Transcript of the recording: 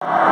you